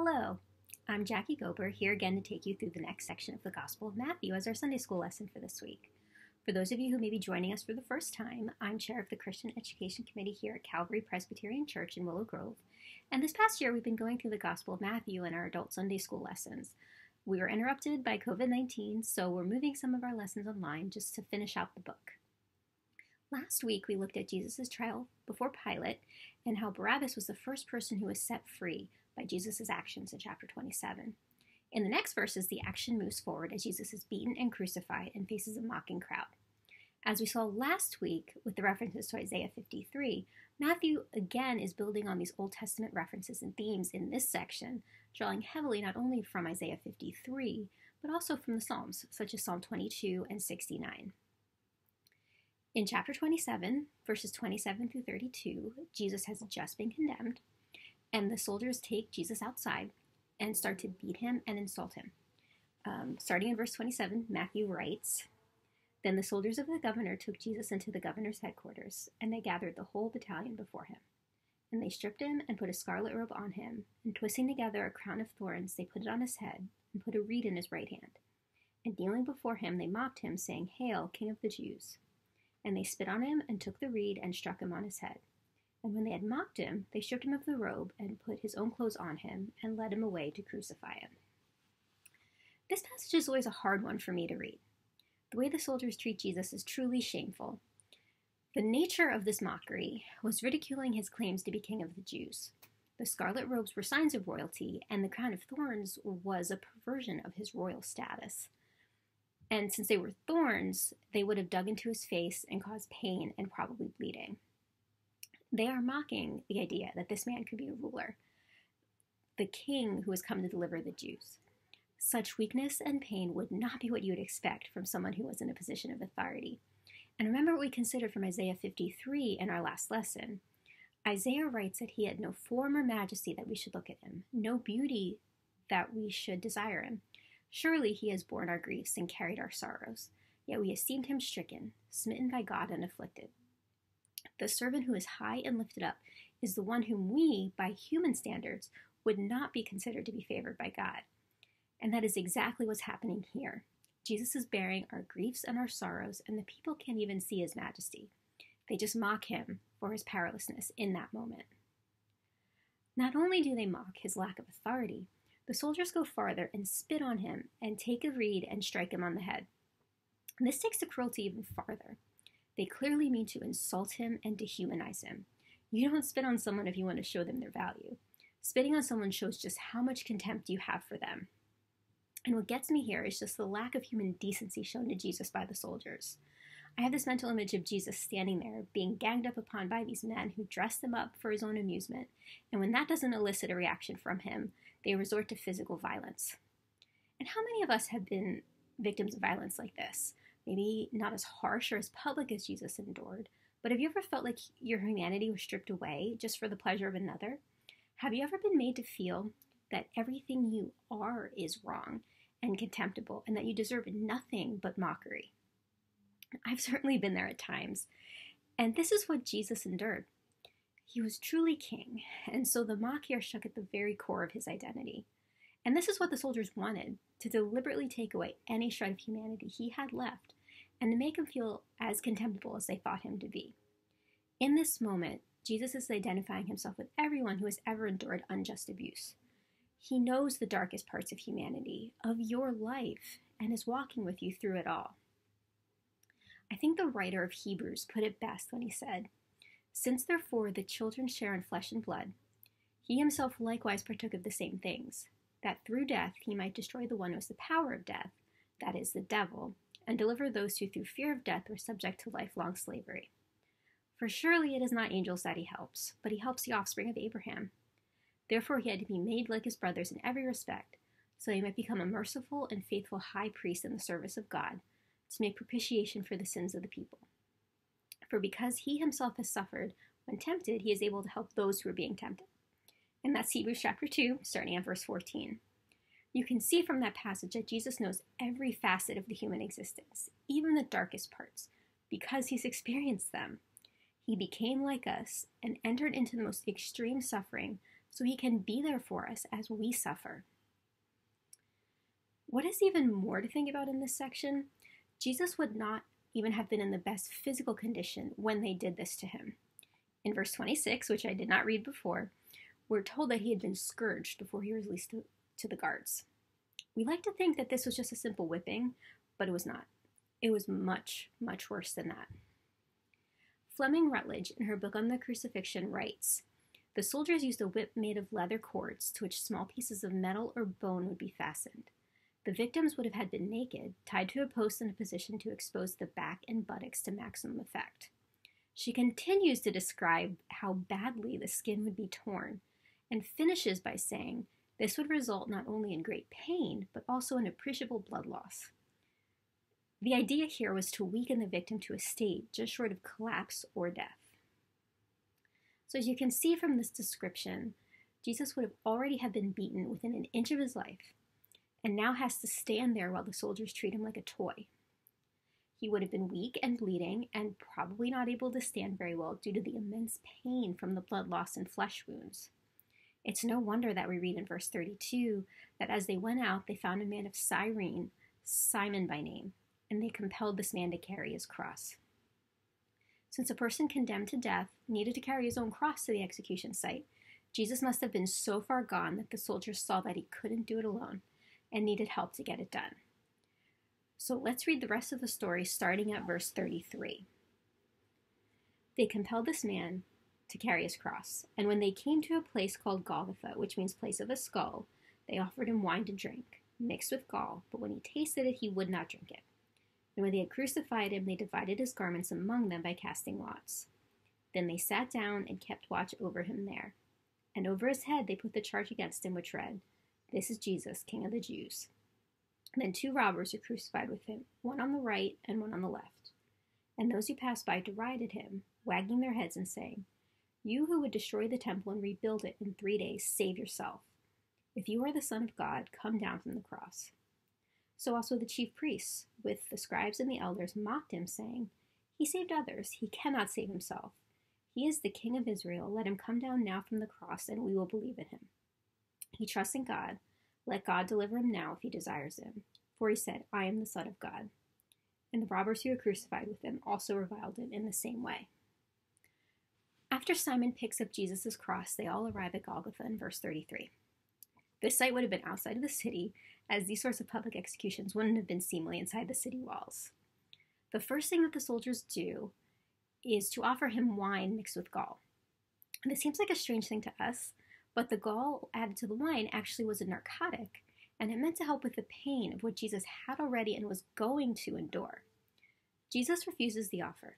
Hello, I'm Jackie Gober here again to take you through the next section of the Gospel of Matthew as our Sunday school lesson for this week. For those of you who may be joining us for the first time, I'm chair of the Christian Education Committee here at Calvary Presbyterian Church in Willow Grove. And this past year, we've been going through the Gospel of Matthew in our adult Sunday school lessons. We were interrupted by COVID 19, so we're moving some of our lessons online just to finish out the book. Last week, we looked at Jesus' trial before Pilate and how Barabbas was the first person who was set free by Jesus' actions in chapter 27. In the next verses, the action moves forward as Jesus is beaten and crucified and faces a mocking crowd. As we saw last week with the references to Isaiah 53, Matthew again is building on these Old Testament references and themes in this section, drawing heavily not only from Isaiah 53, but also from the Psalms, such as Psalm 22 and 69. In chapter 27, verses 27 through 32, Jesus has just been condemned, and the soldiers take Jesus outside and start to beat him and insult him. Um, starting in verse 27, Matthew writes Then the soldiers of the governor took Jesus into the governor's headquarters, and they gathered the whole battalion before him. And they stripped him and put a scarlet robe on him, and twisting together a crown of thorns, they put it on his head, and put a reed in his right hand. And kneeling before him, they mocked him, saying, Hail, King of the Jews! And they spit on him, and took the reed, and struck him on his head. And when they had mocked him, they stripped him of the robe and put his own clothes on him and led him away to crucify him. This passage is always a hard one for me to read. The way the soldiers treat Jesus is truly shameful. The nature of this mockery was ridiculing his claims to be king of the Jews. The scarlet robes were signs of royalty, and the crown of thorns was a perversion of his royal status. And since they were thorns, they would have dug into his face and caused pain and probably bleeding. They are mocking the idea that this man could be a ruler, the king who has come to deliver the Jews. Such weakness and pain would not be what you would expect from someone who was in a position of authority. And remember what we considered from Isaiah 53 in our last lesson. Isaiah writes that he had no form or majesty that we should look at him, no beauty that we should desire him. Surely he has borne our griefs and carried our sorrows, yet we esteemed him stricken, smitten by God, and afflicted. The servant who is high and lifted up is the one whom we, by human standards, would not be considered to be favored by God. And that is exactly what's happening here. Jesus is bearing our griefs and our sorrows, and the people can't even see his majesty. They just mock him for his powerlessness in that moment. Not only do they mock his lack of authority, the soldiers go farther and spit on him and take a reed and strike him on the head. And this takes the cruelty even farther. They clearly mean to insult him and dehumanize him. You don't spit on someone if you want to show them their value. Spitting on someone shows just how much contempt you have for them. And what gets me here is just the lack of human decency shown to Jesus by the soldiers. I have this mental image of Jesus standing there, being ganged up upon by these men who dress him up for his own amusement, and when that doesn't elicit a reaction from him, they resort to physical violence. And how many of us have been victims of violence like this? Maybe not as harsh or as public as Jesus endured, but have you ever felt like your humanity was stripped away just for the pleasure of another? Have you ever been made to feel that everything you are is wrong and contemptible and that you deserve nothing but mockery? I've certainly been there at times. And this is what Jesus endured. He was truly king, and so the mock here struck at the very core of his identity. And this is what the soldiers wanted to deliberately take away any shred of humanity he had left and to make him feel as contemptible as they thought him to be. In this moment, Jesus is identifying himself with everyone who has ever endured unjust abuse. He knows the darkest parts of humanity, of your life, and is walking with you through it all. I think the writer of Hebrews put it best when he said, Since therefore the children share in flesh and blood, he himself likewise partook of the same things, that through death he might destroy the one who has the power of death, that is, the devil, and deliver those who through fear of death were subject to lifelong slavery. For surely it is not angels that he helps, but he helps the offspring of Abraham. Therefore he had to be made like his brothers in every respect, so he might become a merciful and faithful high priest in the service of God, to make propitiation for the sins of the people. For because he himself has suffered when tempted, he is able to help those who are being tempted. And that's Hebrews chapter 2, starting at verse 14. You can see from that passage that Jesus knows every facet of the human existence, even the darkest parts, because he's experienced them. He became like us and entered into the most extreme suffering so he can be there for us as we suffer. What is even more to think about in this section? Jesus would not even have been in the best physical condition when they did this to him. In verse 26, which I did not read before, we're told that he had been scourged before he was released to the guards. We like to think that this was just a simple whipping, but it was not. It was much, much worse than that. Fleming Rutledge, in her book on the crucifixion, writes The soldiers used a whip made of leather cords to which small pieces of metal or bone would be fastened. The victims would have had been naked, tied to a post in a position to expose the back and buttocks to maximum effect. She continues to describe how badly the skin would be torn, and finishes by saying this would result not only in great pain, but also in appreciable blood loss. The idea here was to weaken the victim to a state just short of collapse or death. So, as you can see from this description, Jesus would have already have been beaten within an inch of his life, and now has to stand there while the soldiers treat him like a toy. He would have been weak and bleeding, and probably not able to stand very well due to the immense pain from the blood loss and flesh wounds. It's no wonder that we read in verse 32 that as they went out, they found a man of Cyrene, Simon by name, and they compelled this man to carry his cross. Since a person condemned to death needed to carry his own cross to the execution site, Jesus must have been so far gone that the soldiers saw that he couldn't do it alone and needed help to get it done. So let's read the rest of the story starting at verse 33. They compelled this man to carry his cross, and when they came to a place called Golgotha, which means place of a skull, they offered him wine to drink, mixed with gall, but when he tasted it, he would not drink it. And when they had crucified him, they divided his garments among them by casting lots. Then they sat down and kept watch over him there. And over his head they put the charge against him, which read, This is Jesus, King of the Jews. And then two robbers were crucified with him, one on the right and one on the left. And those who passed by derided him, wagging their heads and saying, You who would destroy the temple and rebuild it in three days, save yourself. If you are the Son of God, come down from the cross. So also the chief priests, with the scribes and the elders, mocked him, saying, He saved others, he cannot save himself. He is the King of Israel. Let him come down now from the cross, and we will believe in him. He trusts in God. Let God deliver him now if he desires him. For he said, I am the Son of God. And the robbers who were crucified with him also reviled him in the same way. After Simon picks up Jesus' cross, they all arrive at Golgotha in verse 33. This site would have been outside of the city, as these sorts of public executions wouldn't have been seemly inside the city walls. The first thing that the soldiers do is to offer him wine mixed with gall. And this seems like a strange thing to us, but the gall added to the wine actually was a narcotic, and it meant to help with the pain of what Jesus had already and was going to endure. Jesus refuses the offer.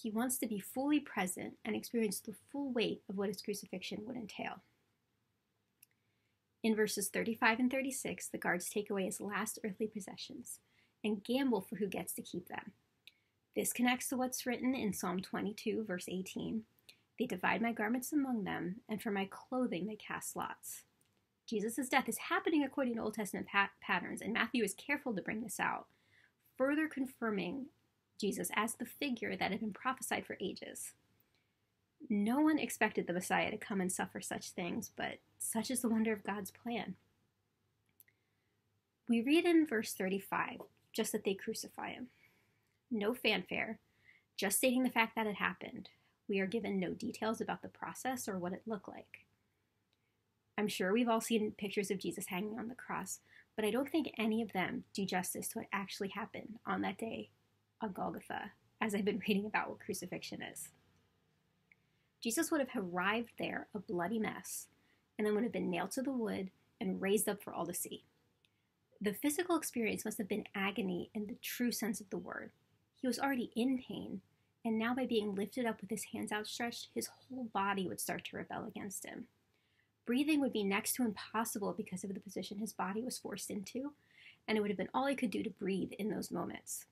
He wants to be fully present and experience the full weight of what his crucifixion would entail. In verses 35 and 36, the guards take away his last earthly possessions and gamble for who gets to keep them. This connects to what's written in Psalm 22, verse 18. They divide my garments among them, and for my clothing they cast lots. Jesus' death is happening according to Old Testament pat- patterns, and Matthew is careful to bring this out, further confirming Jesus as the figure that had been prophesied for ages. No one expected the Messiah to come and suffer such things, but such is the wonder of God's plan. We read in verse 35 just that they crucify him. No fanfare, just stating the fact that it happened. We are given no details about the process or what it looked like. I'm sure we've all seen pictures of Jesus hanging on the cross, but I don't think any of them do justice to what actually happened on that day on Golgotha, as I've been reading about what crucifixion is. Jesus would have arrived there a bloody mess, and then would have been nailed to the wood and raised up for all to see. The physical experience must have been agony in the true sense of the word. He was already in pain, and now by being lifted up with his hands outstretched, his whole body would start to rebel against him. Breathing would be next to impossible because of the position his body was forced into, and it would have been all he could do to breathe in those moments.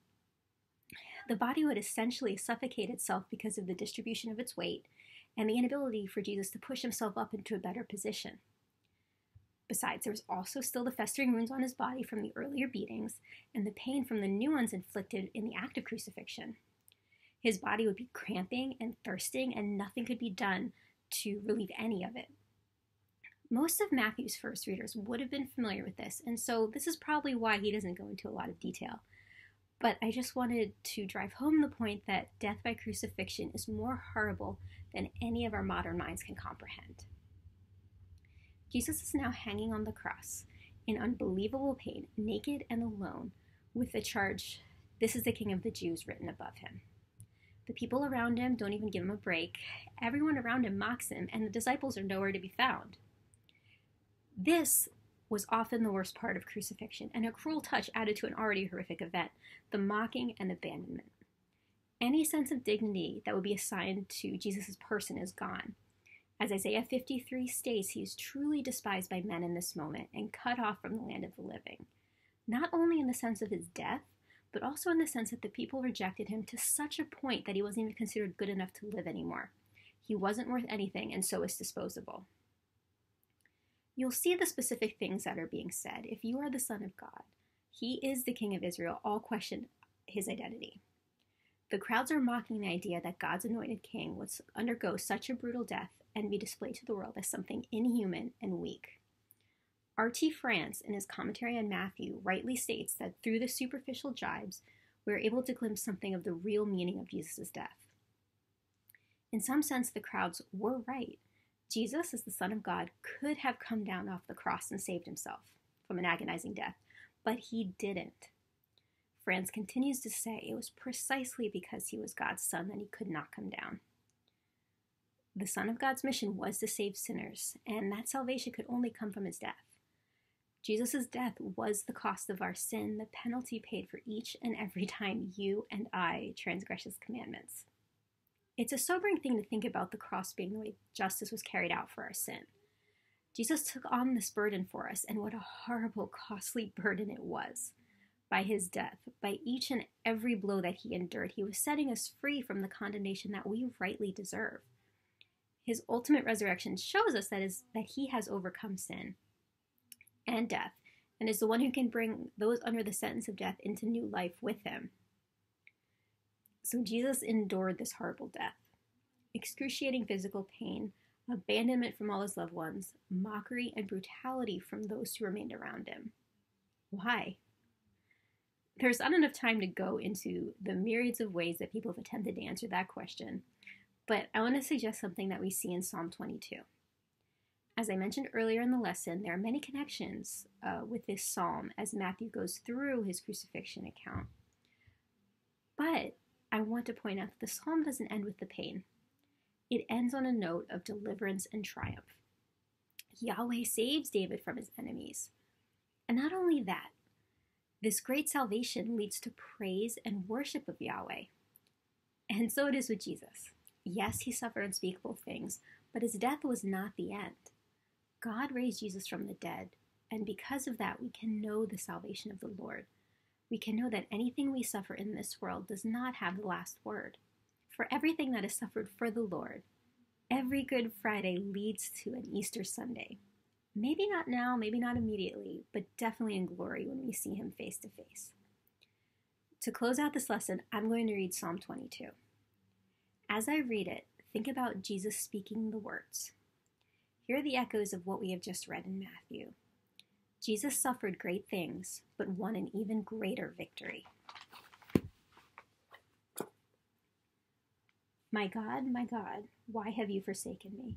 The body would essentially suffocate itself because of the distribution of its weight and the inability for Jesus to push himself up into a better position. Besides, there was also still the festering wounds on his body from the earlier beatings and the pain from the new ones inflicted in the act of crucifixion. His body would be cramping and thirsting, and nothing could be done to relieve any of it. Most of Matthew's first readers would have been familiar with this, and so this is probably why he doesn't go into a lot of detail. But I just wanted to drive home the point that death by crucifixion is more horrible than any of our modern minds can comprehend. Jesus is now hanging on the cross in unbelievable pain, naked and alone, with the charge, This is the King of the Jews, written above him. The people around him don't even give him a break. Everyone around him mocks him, and the disciples are nowhere to be found. This was often the worst part of crucifixion, and a cruel touch added to an already horrific event the mocking and abandonment. Any sense of dignity that would be assigned to Jesus' person is gone. As Isaiah 53 states, he is truly despised by men in this moment and cut off from the land of the living, not only in the sense of his death, but also in the sense that the people rejected him to such a point that he wasn't even considered good enough to live anymore. He wasn't worth anything and so is disposable. You'll see the specific things that are being said. If you are the Son of God, he is the King of Israel, all question his identity. The crowds are mocking the idea that God's anointed king would undergo such a brutal death and be displayed to the world as something inhuman and weak. R.T. France, in his commentary on Matthew, rightly states that through the superficial jibes, we are able to glimpse something of the real meaning of Jesus' death. In some sense, the crowds were right. Jesus, as the Son of God, could have come down off the cross and saved himself from an agonizing death, but he didn't. France continues to say it was precisely because he was God's Son that he could not come down. The Son of God's mission was to save sinners, and that salvation could only come from his death. Jesus' death was the cost of our sin, the penalty paid for each and every time you and I transgress his commandments. It's a sobering thing to think about the cross being the way justice was carried out for our sin. Jesus took on this burden for us, and what a horrible, costly burden it was. By his death, by each and every blow that he endured, he was setting us free from the condemnation that we rightly deserve his ultimate resurrection shows us that is that he has overcome sin and death and is the one who can bring those under the sentence of death into new life with him. So Jesus endured this horrible death, excruciating physical pain, abandonment from all his loved ones, mockery and brutality from those who remained around him. Why? There's not enough time to go into the myriads of ways that people have attempted to answer that question, but I want to suggest something that we see in Psalm 22. As I mentioned earlier in the lesson, there are many connections uh, with this psalm as Matthew goes through his crucifixion account. But I want to point out that the psalm doesn't end with the pain, it ends on a note of deliverance and triumph. Yahweh saves David from his enemies. And not only that, this great salvation leads to praise and worship of Yahweh. And so it is with Jesus. Yes, he suffered unspeakable things, but his death was not the end. God raised Jesus from the dead, and because of that, we can know the salvation of the Lord. We can know that anything we suffer in this world does not have the last word. For everything that is suffered for the Lord, every Good Friday leads to an Easter Sunday. Maybe not now, maybe not immediately, but definitely in glory when we see him face to face. To close out this lesson, I'm going to read Psalm 22. As I read it, think about Jesus speaking the words. Hear the echoes of what we have just read in Matthew. Jesus suffered great things, but won an even greater victory. My God, my God, why have you forsaken me?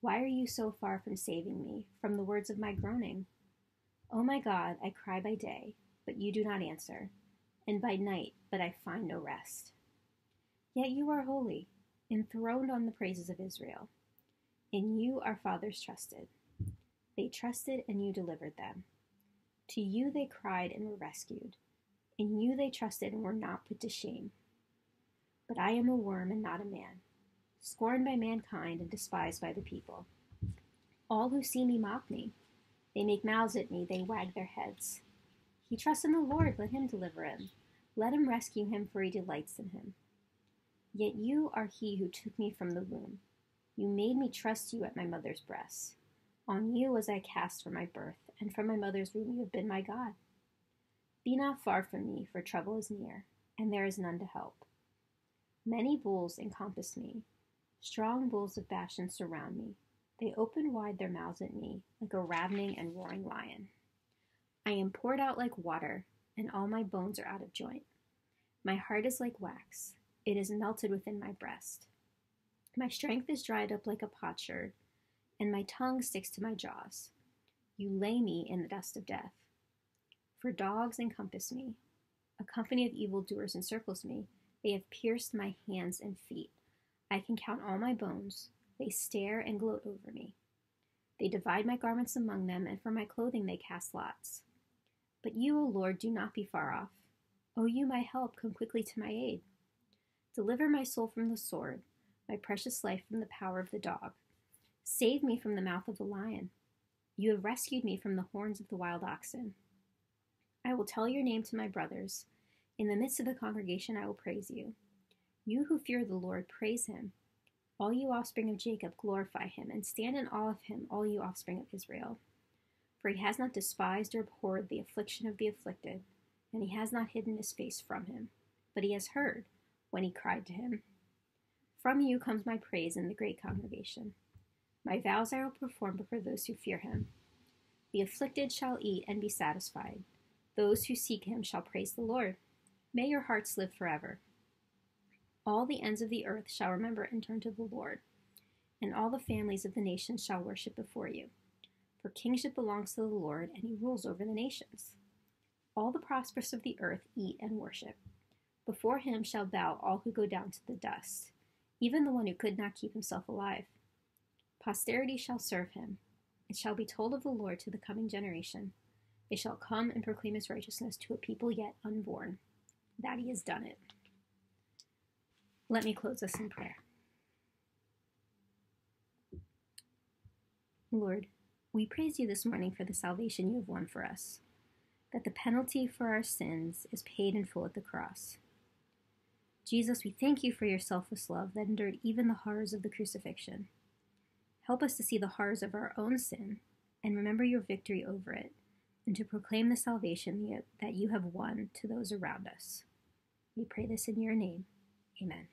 Why are you so far from saving me from the words of my groaning? O oh my God, I cry by day, but you do not answer, and by night, but I find no rest. Yet you are holy, enthroned on the praises of Israel. In you our fathers trusted. They trusted, and you delivered them. To you they cried and were rescued. In you they trusted and were not put to shame. But I am a worm and not a man, scorned by mankind and despised by the people. All who see me mock me. They make mouths at me, they wag their heads. He trusts in the Lord, let him deliver him. Let him rescue him, for he delights in him. Yet you are he who took me from the womb. You made me trust you at my mother's breast. On you was I cast from my birth, and from my mother's womb you have been my God. Be not far from me, for trouble is near, and there is none to help. Many bulls encompass me, strong bulls of Bashan surround me. They open wide their mouths at me like a ravening and roaring lion. I am poured out like water, and all my bones are out of joint. My heart is like wax, it is melted within my breast. My strength is dried up like a potsherd, and my tongue sticks to my jaws. You lay me in the dust of death. For dogs encompass me, a company of evildoers encircles me. They have pierced my hands and feet. I can count all my bones. They stare and gloat over me. They divide my garments among them, and for my clothing they cast lots. But you, O Lord, do not be far off. O you, my help, come quickly to my aid. Deliver my soul from the sword, my precious life from the power of the dog. Save me from the mouth of the lion. You have rescued me from the horns of the wild oxen. I will tell your name to my brothers. In the midst of the congregation, I will praise you. You who fear the Lord, praise him. All you offspring of Jacob, glorify him, and stand in awe of him, all you offspring of Israel. For he has not despised or abhorred the affliction of the afflicted, and he has not hidden his face from him, but he has heard when he cried to him. From you comes my praise in the great congregation. My vows I will perform before those who fear him. The afflicted shall eat and be satisfied. Those who seek him shall praise the Lord. May your hearts live forever. All the ends of the earth shall remember and turn to the Lord, and all the families of the nations shall worship before you. For kingship belongs to the Lord, and he rules over the nations. All the prosperous of the earth eat and worship. Before him shall bow all who go down to the dust, even the one who could not keep himself alive. Posterity shall serve him. It shall be told of the Lord to the coming generation. They shall come and proclaim his righteousness to a people yet unborn, that he has done it. Let me close us in prayer. Lord, we praise you this morning for the salvation you have won for us, that the penalty for our sins is paid in full at the cross. Jesus, we thank you for your selfless love that endured even the horrors of the crucifixion. Help us to see the horrors of our own sin and remember your victory over it, and to proclaim the salvation that you have won to those around us. We pray this in your name. Amen.